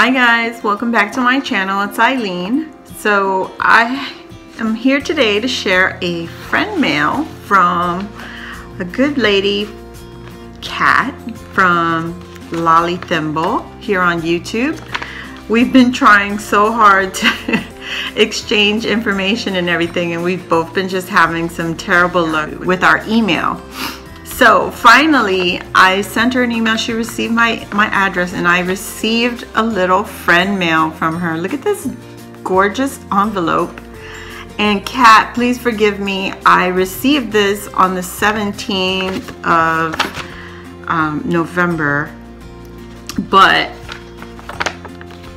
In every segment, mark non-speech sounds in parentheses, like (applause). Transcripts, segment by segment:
Hi guys, welcome back to my channel. It's Ilene. So I am here today to share a friend mail from a good lady, cat from Lolly Thimble here on YouTube. We've been trying so hard to (laughs) exchange information and everything and we've both been just having some terrible luck with our email. So finally, I sent her an email. She received my, my address and I received a little friend mail from her. Look at this gorgeous envelope. And Kat, please forgive me. I received this on the 17th of um, November, but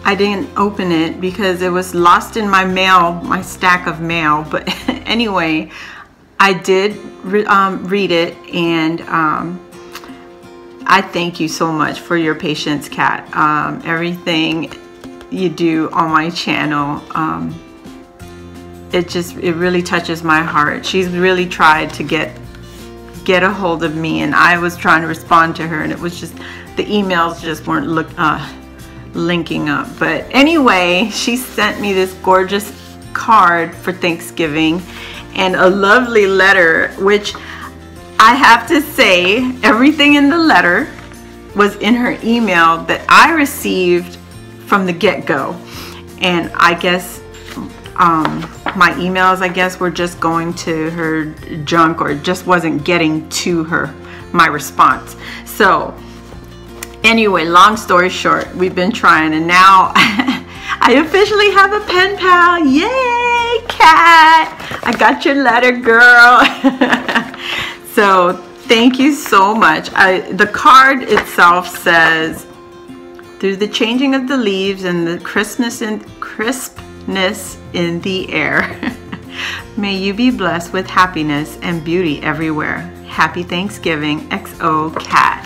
I didn't open it because it was lost in my mail, my stack of mail. But (laughs) anyway, I did re um, read it and um, I thank you so much for your patience, Kat. Um, everything you do on my channel, um, it just, it really touches my heart. She's really tried to get get a hold of me and I was trying to respond to her and it was just, the emails just weren't look, uh, linking up. But anyway, she sent me this gorgeous card for Thanksgiving and a lovely letter, which I have to say, everything in the letter was in her email that I received from the get-go. And I guess um, my emails, I guess, were just going to her junk or just wasn't getting to her, my response. So anyway, long story short, we've been trying and now (laughs) I officially have a pen pal. Yay, Kat! I got your letter, girl. (laughs) so thank you so much. I, the card itself says, through the changing of the leaves and the crispness in, crispness in the air, (laughs) may you be blessed with happiness and beauty everywhere. Happy Thanksgiving, XO Kat.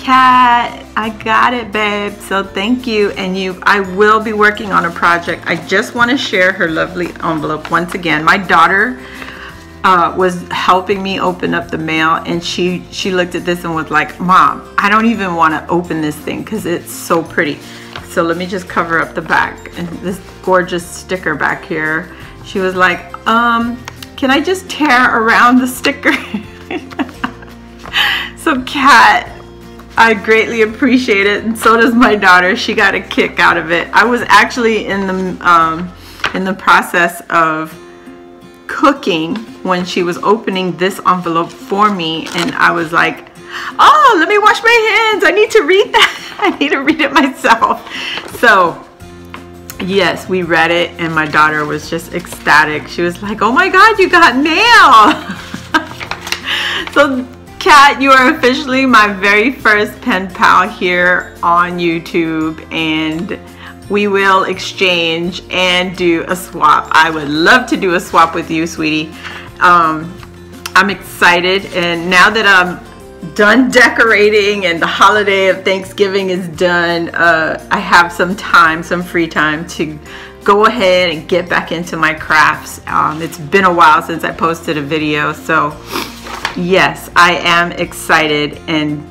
Kat, I got it, babe. So thank you. And you, I will be working on a project. I just want to share her lovely envelope once again. My daughter uh, was helping me open up the mail and she, she looked at this and was like, Mom, I don't even want to open this thing because it's so pretty. So let me just cover up the back and this gorgeous sticker back here. She was like, um, can I just tear around the sticker? (laughs) so Kat, I greatly appreciate it, and so does my daughter. She got a kick out of it. I was actually in the um, in the process of cooking when she was opening this envelope for me, and I was like, "Oh, let me wash my hands. I need to read (laughs) that. I need to read it myself." So. Yes, we read it and my daughter was just ecstatic. She was like, oh my God, you got mail. (laughs) so Kat, you are officially my very first pen pal here on YouTube and we will exchange and do a swap. I would love to do a swap with you, sweetie. Um, I'm excited and now that I'm done decorating and the holiday of Thanksgiving is done, uh, I have some time, some free time to go ahead and get back into my crafts. Um, it's been a while since I posted a video, so yes, I am excited and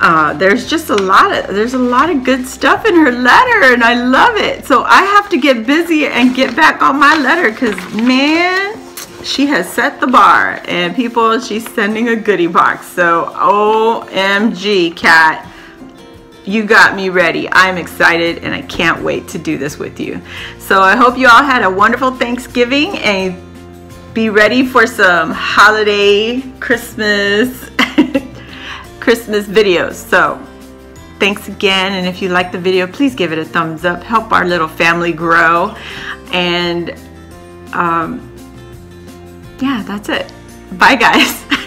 uh, there's just a lot of there's a lot of good stuff in her letter and I love it. So I have to get busy and get back on my letter because man, she has set the bar and people she's sending a goodie box. So OMG Kat, you got me ready. I'm excited and I can't wait to do this with you. So I hope you all had a wonderful Thanksgiving and be ready for some holiday Christmas (laughs) Christmas videos. So thanks again. And if you like the video, please give it a thumbs up. Help our little family grow. And um, yeah, that's it. Bye guys. (laughs)